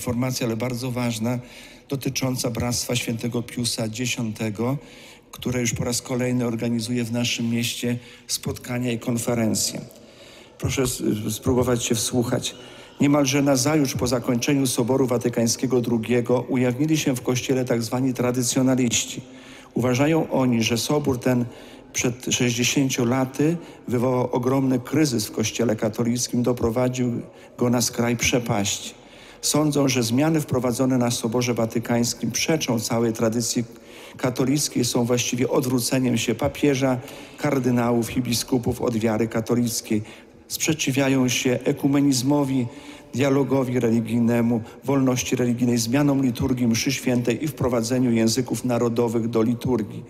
informacja, ale bardzo ważna, dotycząca Bractwa Świętego Piusa X, które już po raz kolejny organizuje w naszym mieście spotkania i konferencje. Proszę spróbować się wsłuchać. Niemalże nazajutrz po zakończeniu Soboru Watykańskiego II ujawnili się w Kościele tzw. tradycjonaliści. Uważają oni, że Sobór ten przed 60 laty wywołał ogromny kryzys w Kościele katolickim, doprowadził go na skraj przepaści. Sądzą, że zmiany wprowadzone na Soborze Watykańskim przeczą całej tradycji katolickiej, są właściwie odwróceniem się papieża, kardynałów i biskupów od wiary katolickiej. Sprzeciwiają się ekumenizmowi, dialogowi religijnemu, wolności religijnej, zmianom liturgii mszy świętej i wprowadzeniu języków narodowych do liturgii.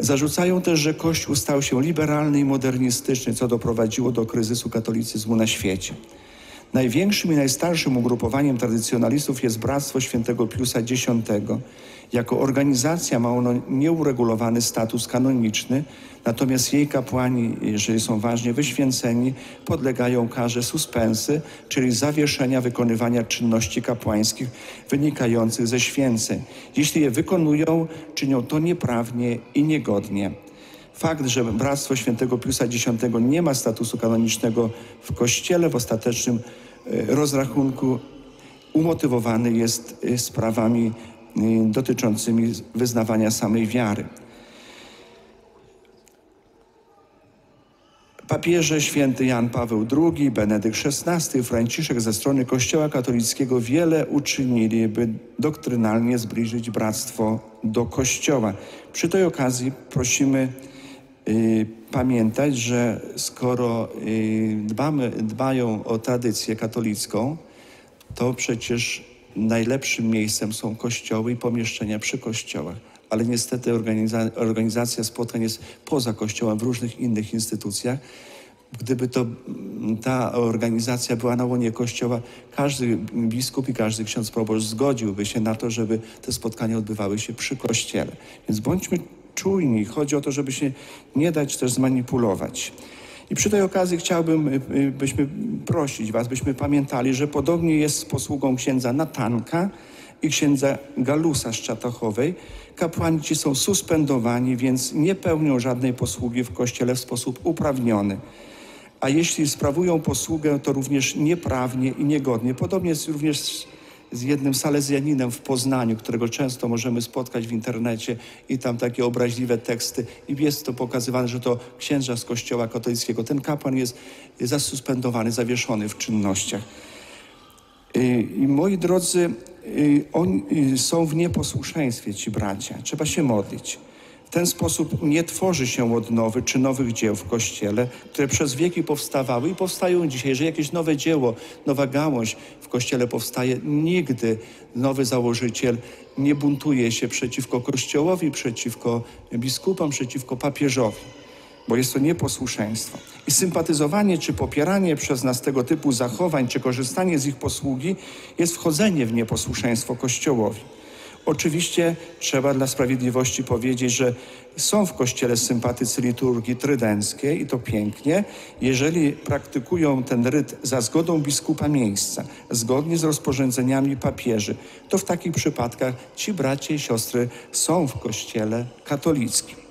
Zarzucają też, że Kościół stał się liberalny i modernistyczny, co doprowadziło do kryzysu katolicyzmu na świecie. Największym i najstarszym ugrupowaniem tradycjonalistów jest Bractwo Świętego Piusa X. Jako organizacja ma ono nieuregulowany status kanoniczny, natomiast jej kapłani, jeżeli są ważnie wyświęceni, podlegają karze suspensy, czyli zawieszenia wykonywania czynności kapłańskich wynikających ze święceń. Jeśli je wykonują, czynią to nieprawnie i niegodnie. Fakt, że Bractwo Świętego Piusa X nie ma statusu kanonicznego w Kościele w ostatecznym e, rozrachunku umotywowany jest e, sprawami e, dotyczącymi wyznawania samej wiary. Papieże święty Jan Paweł II, Benedykt XVI, Franciszek ze strony Kościoła katolickiego wiele uczynili, by doktrynalnie zbliżyć bractwo do Kościoła. Przy tej okazji prosimy pamiętać, że skoro y, dbamy, dbają o tradycję katolicką, to przecież najlepszym miejscem są kościoły i pomieszczenia przy kościołach. Ale niestety organiza organizacja spotkań jest poza kościołem w różnych innych instytucjach. Gdyby to mm, ta organizacja była na łonie kościoła, każdy biskup i każdy ksiądz proboszcz zgodziłby się na to, żeby te spotkania odbywały się przy kościele. Więc bądźmy czujni. Chodzi o to, żeby się nie dać też zmanipulować. I przy tej okazji chciałbym, y, y, byśmy prosić Was, byśmy pamiętali, że podobnie jest z posługą księdza Natanka i księdza Galusa z Czatachowej. Kapłani ci są suspendowani, więc nie pełnią żadnej posługi w kościele w sposób uprawniony. A jeśli sprawują posługę, to również nieprawnie i niegodnie. Podobnie jest również z, z jednym salezjaninem w Poznaniu, którego często możemy spotkać w internecie i tam takie obraźliwe teksty i jest to pokazywane, że to księża z kościoła katolickiego. Ten kapłan jest zasuspendowany, zawieszony w czynnościach. I moi drodzy, oni są w nieposłuszeństwie ci bracia. Trzeba się modlić. Ten sposób nie tworzy się odnowy czy nowych dzieł w Kościele, które przez wieki powstawały i powstają dzisiaj. Że jakieś nowe dzieło, nowa gałąź w Kościele powstaje, nigdy nowy założyciel nie buntuje się przeciwko Kościołowi, przeciwko biskupom, przeciwko papieżowi bo jest to nieposłuszeństwo. I sympatyzowanie czy popieranie przez nas tego typu zachowań, czy korzystanie z ich posługi jest wchodzenie w nieposłuszeństwo Kościołowi. Oczywiście trzeba dla sprawiedliwości powiedzieć, że są w Kościele sympatycy liturgii trydenckiej i to pięknie, jeżeli praktykują ten ryt za zgodą biskupa miejsca, zgodnie z rozporządzeniami papieży, to w takich przypadkach ci bracia i siostry są w Kościele katolickim.